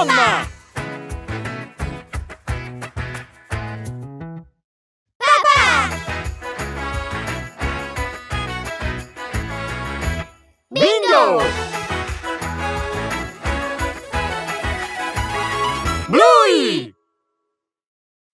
Mama. Papà! Bingo! Bluey!